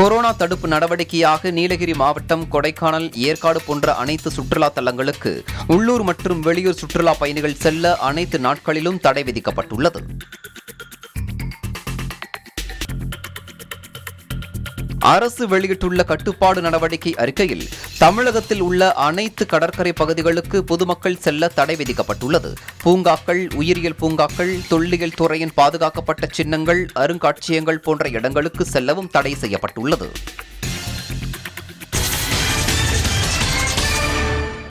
Corona தடுப்பு நடவடிக்கையாக நீலகிரி மாவட்டம் கொடைக்கானல் ஏற்காடு போன்ற அனைத்து சுற்றுலா தலங்களுக்கு உள்ளூர் மற்றும் வெளியூர் சுற்றுலா பயணிகள் செல்ல அனைத்து நாட்களிலும் தடை விதிக்கப்பட்டுள்ளது. அரசு வெளியிட்டுள்ள கட்டுப்பாடு நடவடிக்கை அறிக்கையில் தமிழகத்தில் உள்ள அனைத்து கடற்கரை பகுதிகளுக்கு பொதுமக்கள் செல்ல தடை விதிக்கப்பட்டுள்ளது. பூங்காக்கள் உயிரியல் பூங்காக்கள் தொல்லியல் துறையின் பாதுகாக்கப்பட்ட சின்னங்கள் அருங்காட்சியகங்கள் போன்ற இடங்களுக்கு செல்லவும் தடை செய்யப்பட்டுள்ளது.